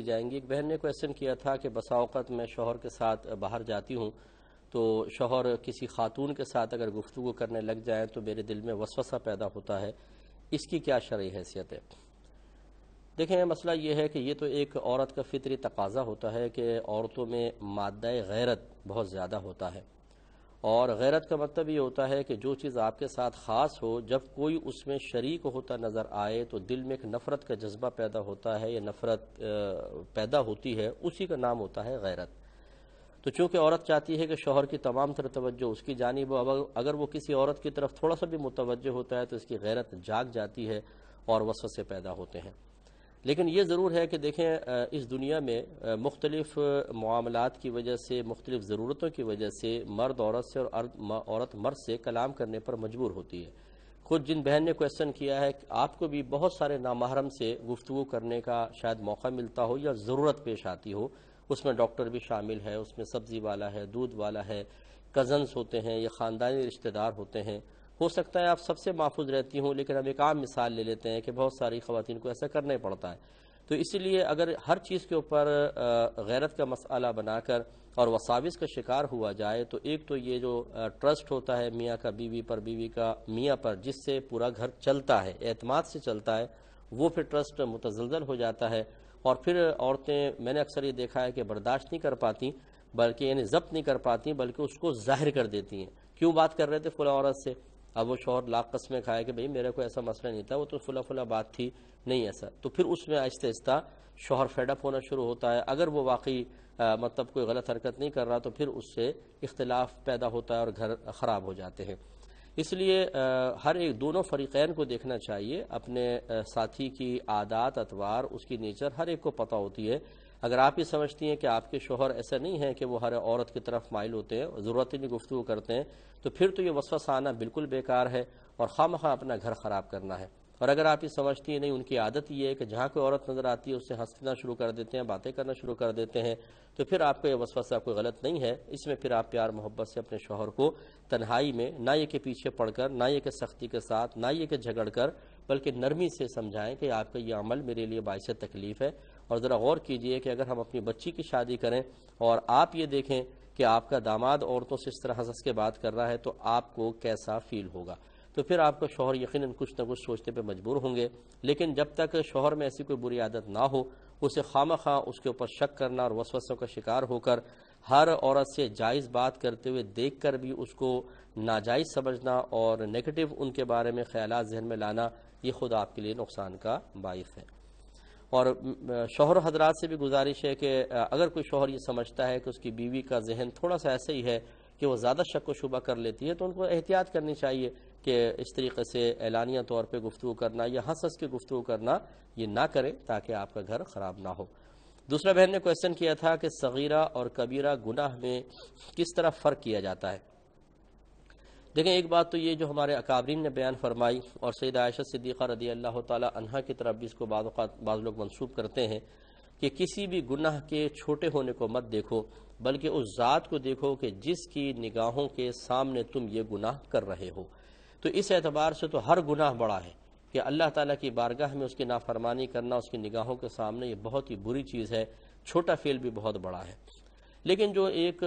جائیں گی۔ ایک بہن نے کوشچن کیا تھا کہ بسا اوقات میں شوہر کے ساتھ باہر جاتی ہوں تو شوہر کسی خاتون کے ساتھ اگر گفتگو کرنے لگ جائیں تو میرے دل میں وسوسہ پیدا ہوتا ہے۔ اس کی کیا شرعی حیثیت ہے؟ دیکھیں، مسئلہ یہ ہے کہ یہ تو ایک عورت کا فطری تقاضا ہوتا ہے کہ عورتوں میں مادہ غیرت بہت زیادہ ہوتا ہے۔ اور غیرت کا مطلب یہ ہوتا ہے کہ جو چیز آپ کے ساتھ خاص ہو، جب کوئی اس میں شریک ہوتا نظر آئے تو دل میں ایک نفرت کا جذبہ پیدا ہوتا ہے یا نفرت پیدا ہوتی ہے، اسی کا نام ہوتا ہے غیرت۔ تو چونکہ عورت چاہتی ہے کہ شوہر کی تمام تر توجہ اس کی جانب ہو اگر وہ کسی عورت کی طرف تھوڑا سا بھی متوجہ ہوتا ہے تو اس کی غیرت جاگ جاتی ہے اور وسوسے پیدا ہوتے ہیں۔ لیکن یہ ضرور ہے کہ دیکھیں اس دنیا میں مختلف معاملات کی وجہ سے، مختلف ضرورتوں کی وجہ سے مرد عورت سے اور عورت مرد سے کلام کرنے پر مجبور ہوتی ہے۔ خود جن بہن نے کوشچن کیا ہے کہ آپ کو بھی بہت سارے نامحرم سے گفتگو کرنے کا شاید موقع ملتا ہو یا ضرورت پیش آتی ہو، اس میں ڈاکٹر بھی شامل ہے، اس میں سبزی والا ہے، دودھ والا ہے کزنز ہوتے ہیں یا خاندانی رشتہ دار ہوتے ہیں۔ ہو سکتا ہے آپ سب سے محفوظ رہتی ہوں، لیکن ہم ایک عام مثال لے لیتے ہیں کہ بہت ساری خواتین کو ایسا کرنا پڑتا ہے۔ تو اسی لیے اگر ہر چیز کے اوپر غیرت کا مسئلہ بنا کر اور وساوس کا شکار ہوا جائے، تو ایک تو یہ جو ٹرسٹ ہوتا ہے میاں کا بیوی پر، بیوی کا میاں پر، جس سے پورا گھر چلتا ہے، اعتماد سے چلتا ہے، وہ پھر ٹرسٹ متزلزل ہو جاتا ہے۔ اور پھر عورتیں، میں نے اکثر یہ دیکھا ہے کہ برداشت نہیں کر پاتی، بلکہ یعنی ضبط نہیں کر پاتی، بلکہ اس کو ظاہر کر دیتی ہیں۔ کیوں بات کر رہے تھے فلاں عورت سے؟ اب وہ شوہر لاکھ قسمیں کھائے کہ بھئی میرے کو ایسا مسئلہ نہیں تھا، وہ تو فلا فلا بات تھی، نہیں ایسا۔ تو پھر اس میں آہستہ آہستہ شوہر فیڈ اپ ہونا شروع ہوتا ہے۔ اگر وہ واقعی مطلب کوئی غلط حرکت نہیں کر رہا تو پھر اس سے اختلاف پیدا ہوتا ہے اور گھر خراب ہو جاتے ہیں۔ اس لیے ہر ایک دونوں فریقین کو دیکھنا چاہیے۔ اپنے ساتھی کی عادات، اتوار، اس کی نیچر، ہر ایک کو پتہ ہوتی ہے اگر آپ یہ سمجھتی ہیں کہ آپ کے شوہر ایسا نہیں ہے کہ وہ ہر عورت کی طرف مائل ہوتے ہیں، ضرورت نہیں گفتگو کرتے ہیں، تو پھر تو یہ وسوسہ آنا بالکل بیکار ہے اور خواہ مخواہ اپنا گھر خراب کرنا ہے۔ اور اگر آپ یہ سمجھتی ہیں، نہیں، ان کی عادت یہ ہے کہ جہاں کوئی عورت نظر آتی ہے اس سے ہنسنا شروع کر دیتے ہیں، باتیں کرنا شروع کر دیتے ہیں، تو پھر آپ کا یہ وسوسہ کوئی غلط نہیں ہے۔ اس میں پھر آپ پیار محبت سے اپنے شوہر کو تنہائی میں نہ یہ کہ پیچھے پڑھ کر، نہ یہ کہ سختی کے ساتھ، نہ یہ کہ جھگڑ کر، بلکہ نرمی سے سمجھائیں کہ آپ کا یہ عمل میرے لیے باعث تکلیف ہے۔ اور ذرا غور کیجیے کہ اگر ہم اپنی بچی کی شادی کریں اور آپ یہ دیکھیں کہ آپ کا داماد عورتوں سے اس طرح ہنس کے بات کر رہا ہے تو آپ کو کیسا فیل ہوگا؟ تو پھر آپ کا شوہر یقیناً کچھ نہ کچھ سوچنے پہ مجبور ہوں گے، لیکن جب تک شوہر میں ایسی کوئی بری عادت نہ ہو، اسے خواہ خواہ اس کے اوپر شک کرنا اور وسوسوں کا شکار ہو کر ہر عورت سے جائز بات کرتے ہوئے دیکھ کر بھی اس کو ناجائز سمجھنا اور نیگٹیو ان کے بارے میں خیالات ذہن میں لانا، یہ خود آپ کے لیے نقصان کا باعث ہے۔ اور شوہر حضرات سے بھی گزارش ہے کہ اگر کوئی شوہر یہ سمجھتا ہے کہ اس کی بیوی کا ذہن تھوڑا سا ایسا ہی ہے کہ وہ زیادہ شک و شبہ کر لیتی ہے، تو ان کو احتیاط کرنی چاہیے کہ اس طریقے سے اعلانیہ طور پہ گفتگو کرنا یا ہنس ہنس کے گفتگو کرنا یہ نہ کرے تاکہ آپ کا گھر خراب نہ ہو۔ دوسرا بہن نے کوشچن کیا تھا کہ صغیرہ اور کبیرہ گناہ میں کس طرح فرق کیا جاتا ہے؟ دیکھیں، ایک بات تو یہ جو ہمارے اکابرین نے بیان فرمائی اور سید عائشہ صدیقہ رضی اللہ تعالی عنہ کی طرف بھی اس کو بعض اوقات بعض لوگ منسوب کرتے ہیں کہ کسی بھی گناہ کے چھوٹے ہونے کو مت دیکھو، بلکہ اس ذات کو دیکھو کہ جس کی نگاہوں کے سامنے تم یہ گناہ کر رہے ہو۔ تو اس اعتبار سے تو ہر گناہ بڑا ہے کہ اللہ تعالیٰ کی بارگاہ میں اس کی نافرمانی کرنا، اس کی نگاہوں کے سامنے یہ بہت ہی بری چیز ہے، چھوٹا فیل بھی بہت بڑا ہے۔ لیکن جو ایک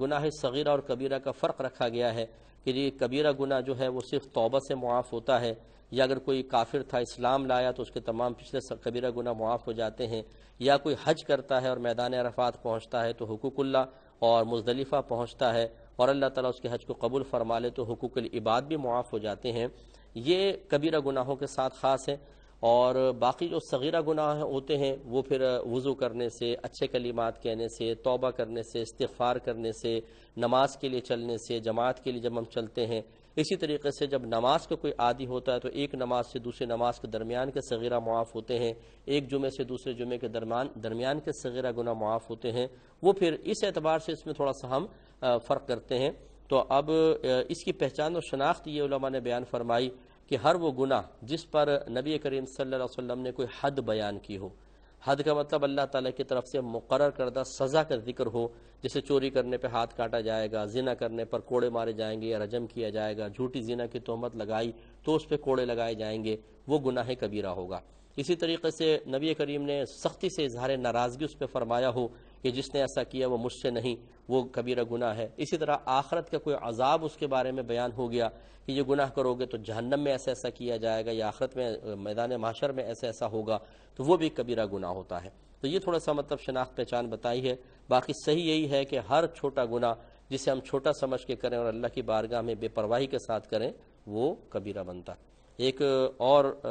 گناہ صغیرہ اور کبیرہ کا فرق رکھا گیا ہے کہ یہ کبیرہ گناہ جو ہے وہ صرف توبہ سے معاف ہوتا ہے یا اگر کوئی کافر تھا، اسلام لایا تو اس کے تمام پچھلے کبیرہ گناہ معاف ہو جاتے ہیں یا کوئی حج کرتا ہے اور میدان عرفات پہنچتا ہے تو حقوق اللہ اور مزدلفہ پہنچتا ہے اور اللہ تعالیٰ اس کے حج کو قبول فرما لے تو حقوق العباد بھی معاف ہو جاتے ہیں۔ یہ کبیرہ گناہوں کے ساتھ خاص ہے۔ اور باقی جو صغیرہ گناہ ہوتے ہیں، وہ پھر وضو کرنے سے، اچھے کلمات کہنے سے، توبہ کرنے سے، استغفار کرنے سے، نماز کے لیے چلنے سے، جماعت کے لیے جب ہم چلتے ہیں، اسی طریقے سے جب نماز کا کوئی عادی ہوتا ہے تو ایک نماز سے دوسرے نماز کے درمیان کے صغیرہ معاف ہوتے ہیں، ایک جمعے سے دوسرے جمعے کے درمیان درمیان کے صغیرہ گناہ معاف ہوتے ہیں۔ وہ پھر اس اعتبار سے اس میں تھوڑا سا ہم فرق کرتے ہیں۔ تو اب اس کی پہچان اور شناخت یہ علماء نے بیان فرمائی کہ ہر وہ گناہ جس پر نبی کریم صلی اللہ علیہ وسلم نے کوئی حد بیان کی ہو۔ حد کا مطلب اللہ تعالیٰ کی طرف سے مقرر کردہ سزا کا ذکر ہو، جسے چوری کرنے پہ ہاتھ کاٹا جائے گا، زنا کرنے پر کوڑے مارے جائیں گے یا رجم کیا جائے گا، جھوٹی زنا کی تہمت لگائی تو اس پہ کوڑے لگائے جائیں گے، وہ گناہ کبیرہ ہوگا۔ اسی طریقے سے نبی کریم نے سختی سے اظہار ناراضگی اس پہ فرمایا ہو کہ جس نے ایسا کیا وہ مجھ سے نہیں، وہ کبیرہ گناہ ہے۔ اسی طرح آخرت کا کوئی عذاب اس کے بارے میں بیان ہو گیا کہ یہ گناہ کرو گے تو جہنم میں ایسا ایسا کیا جائے گا یا آخرت میں، میدان معاشر میں ایسا ایسا ہوگا، تو وہ بھی کبیرہ گناہ ہوتا ہے۔ تو یہ تھوڑا سا مطلب شناخت پہچان بتائی ہے۔ باقی صحیح یہی ہے کہ ہر چھوٹا گناہ جسے ہم چھوٹا سمجھ کے کریں اور اللہ کی بارگاہ میں بے پرواہی کے ساتھ کریں، وہ کبیرہ بنتا ایک اور